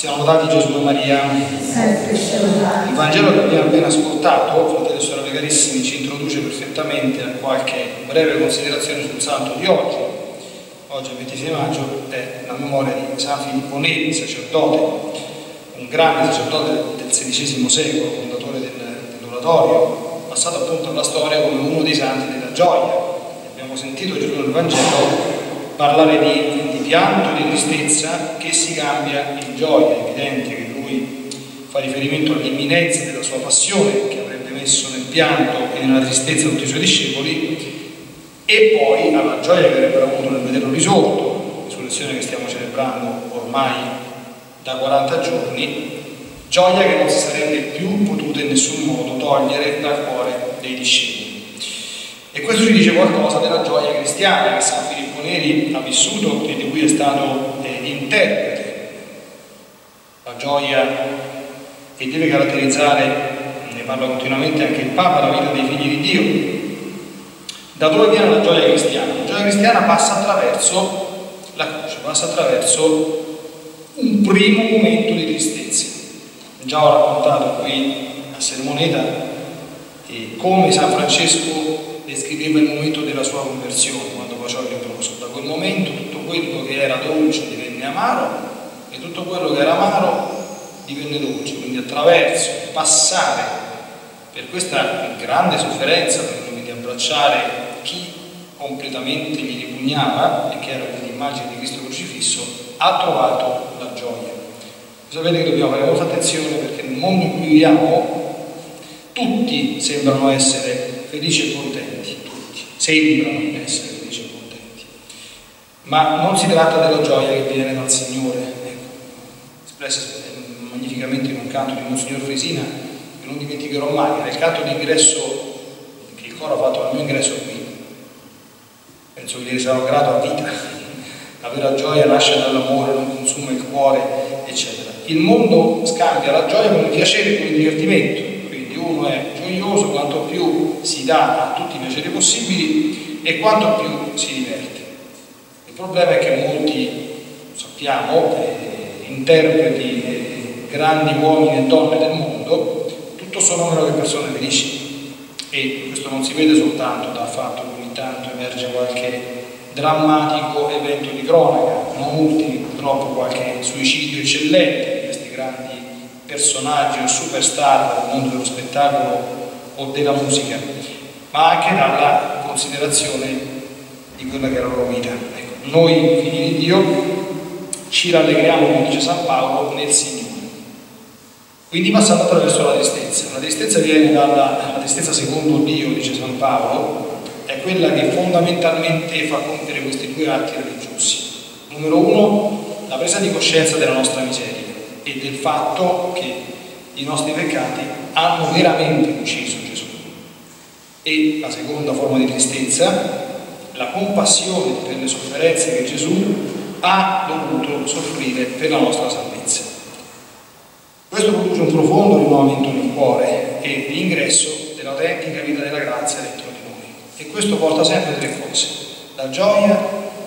Siamo lodati Gesù e Maria. Il Vangelo che abbiamo appena ascoltato, fratelli e sorelle carissimi, ci introduce perfettamente a qualche breve considerazione sul santo di oggi. Oggi, il 26 maggio, è la memoria di San Filippo Neri, sacerdote, un grande sacerdote del XVI secolo, fondatore del, dell'oratorio, passato appunto alla storia come uno dei santi della gioia. Abbiamo sentito Gesù nel Vangelo parlare di, di pianto e di tristezza che si cambia in gioia. È evidente che lui fa riferimento all'imminenza della sua passione che avrebbe messo nel pianto e nella tristezza tutti i suoi discepoli e poi alla gioia che avrebbero avuto nel vederlo risorto, risurrezione che stiamo celebrando ormai da 40 giorni, gioia che non si sarebbe più potuta in nessun modo togliere dal cuore dei discepoli. E questo ci dice qualcosa della gioia cristiana che San Filippo Neri ha vissuto e di cui è stato eh, interprete. La gioia che deve caratterizzare, ne parla continuamente anche il Papa, la vita dei figli di Dio. Da dove viene la gioia cristiana? La gioia cristiana passa attraverso la croce, passa attraverso un primo momento di tristezza. Già ho raccontato qui a Sermoneta come San Francesco descriveva il momento della sua conversione baciò il leproso. Da quel momento tutto quello che era dolce divenne amaro e tutto quello che era amaro divenne dolce. Quindi attraverso passare per questa grande sofferenza, di abbracciare chi completamente gli ripugnava e che era l'immagine di Cristo crocifisso, ha trovato la gioia. Sapete che dobbiamo fare molta attenzione perché nel mondo in cui viviamo tutti sembrano essere felici e contenti sembrano essere. Ma non si tratta della gioia che viene dal Signore, ecco, espressa magnificamente in un canto di Monsignor Fresina, che non dimenticherò mai, era il canto di ingresso che il coro ha fatto al mio ingresso qui. Penso che gli sarò grato a vita. La vera gioia nasce dall'amore, non consuma il cuore, eccetera. Il mondo scambia la gioia con il piacere e con il divertimento uno è gioioso, quanto più si dà a tutti i piaceri possibili e quanto più si diverte. Problema è che molti, sappiamo, eh, interpreti, eh, grandi uomini e donne del mondo, tutto sono meno che persone felici. E questo non si vede soltanto dal fatto che ogni tanto emerge qualche drammatico evento di cronaca, non ultimi purtroppo qualche suicidio eccellente di questi grandi personaggi o superstar del mondo dello spettacolo o della musica, ma anche dalla considerazione di quella che era la loro vita. Noi, figli di Dio, ci rallegriamo, come dice San Paolo, nel Signore. Quindi passando attraverso la tristezza. La tristezza viene dalla la tristezza secondo Dio, dice San Paolo, è quella che fondamentalmente fa compiere questi due atti religiosi. Numero uno, la presa di coscienza della nostra miseria e del fatto che i nostri peccati hanno veramente ucciso Gesù. E la seconda forma di tristezza, la compassione per le sofferenze che Gesù ha dovuto soffrire per la nostra salvezza. Questo produce un profondo rinnovamento nel cuore e l'ingresso dell'autentica vita della grazia dentro di noi. E questo porta sempre tre cose, la gioia,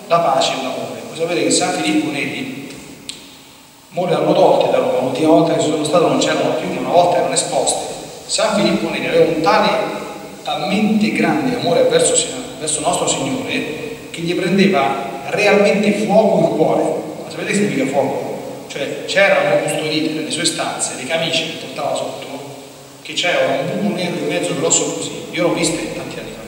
la pace e l'amore. Voi sapete che San Filippo Neri Molte hanno tolte da Roma, l'ultima volta che sono stato non c'erano più, ma una volta erano esposte. San Filippo Neri aveva un tale, talmente grande amore verso, verso nostro Signore che gli prendeva realmente fuoco il cuore. Ma sapete che significa fuoco? Cioè c'erano custodite nelle sue stanze le camicie che portava sotto, che c'era un buco nero in mezzo grosso così. Io l'ho viste tanti anni fa.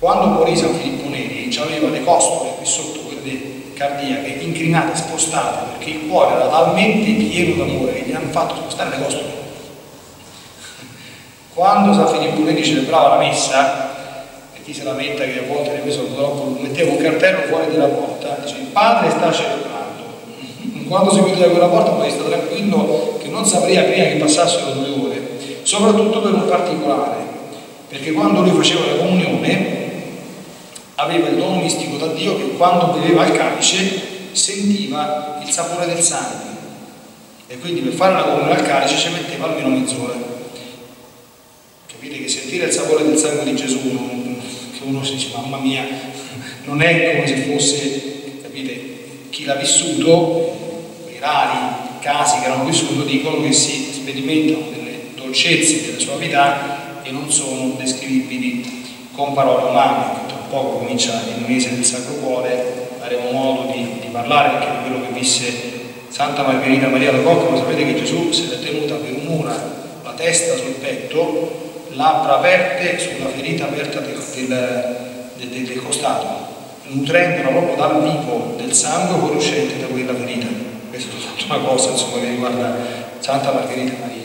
Quando morì San Filippo Neri, aveva le costole qui sotto, quelle cardiache inclinate, spostate, perché il cuore era talmente pieno d'amore che gli hanno fatto spostare le costole. Quando San Filippo Neri celebrava la messa, chi si lamenta che a volte ne messo troppo, metteva un cartello fuori della porta, dice il padre sta celebrando. Quando si chiudeva quella porta poi sta tranquillo che non sapria prima che passassero due ore, soprattutto per un particolare, perché quando lui faceva la comunione aveva il dono mistico da Dio che quando beveva il calice sentiva il sapore del sangue e quindi per fare la comunione al calice ci metteva almeno mezz'ora. Capite che sentire il sapore del sangue di Gesù, uno si dice mamma mia, non è come se fosse, capite, chi l'ha vissuto, i rari casi che hanno vissuto dicono che si sperimentano delle dolcezze, delle suavità che non sono descrivibili con parole umane. Tra poco comincia mese del Sacro Cuore, avremo modo di, di parlare anche di quello che visse Santa Margherita Maria da Cocca, ma sapete che Gesù si è tenuta per un'ora la testa sul petto, labbra aperte sulla ferita aperta del, del, del, del costato, nutrendola proprio dal vivo del sangue fuoriuscente da quella ferita. Questa è tutta una cosa insomma, che riguarda Santa Margherita Maria.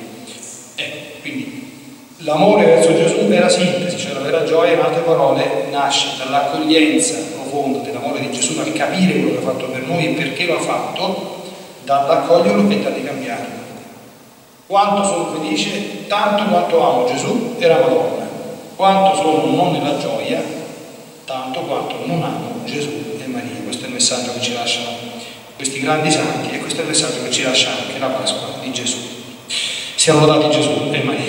Ecco, quindi l'amore verso Gesù, vera sintesi, cioè la vera gioia, in altre parole, nasce dall'accoglienza profonda dell'amore di Gesù, dal capire quello che ha fatto per noi e perché lo ha fatto, dall'accoglierlo e dal ricambiarlo. Quanto sono felice, tanto quanto amo Gesù e la Madonna. Quanto sono non nella gioia, tanto quanto non amo Gesù e Maria. Questo è il messaggio che ci lasciano questi grandi santi e questo è il messaggio che ci lascia anche la Pasqua di Gesù. Siamo lodati Gesù e Maria.